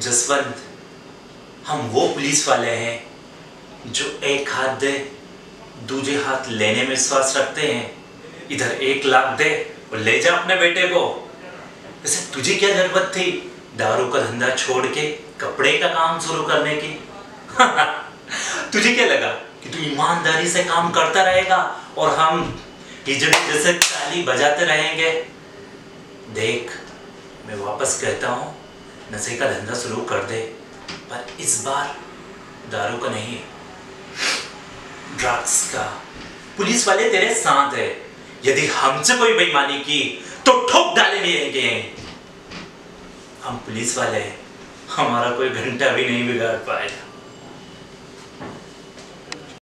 जसवंत, हम वो पुलिस वाले हैं जो एक हाथ दे, दूजे हाथ लेने में विश्वास रखते हैं। इधर एक लाख दे और ले जा अपने बेटे को। वैसे तुझे क्या ज़रूरत थी दारू का धंधा छोड़ के, कपड़े का काम शुरू करने की? तुझे क्या लगा कि तू ईमानदारी से काम करता रहेगा और हम हिजड़े जैसे ताली बजाते रहेंगे? देख, मैं वापस कहता हूँ नशे का धंधा शुरू कर दे, पर इस बार दारू का नहीं ड्रग्स का। पुलिस वाले तेरे साथ है। यदि हमसे कोई बेईमानी की तो ठोक डाले लेंगे हम पुलिस वाले हैं। हमारा कोई घंटा भी नहीं बिगाड़ पाएगा।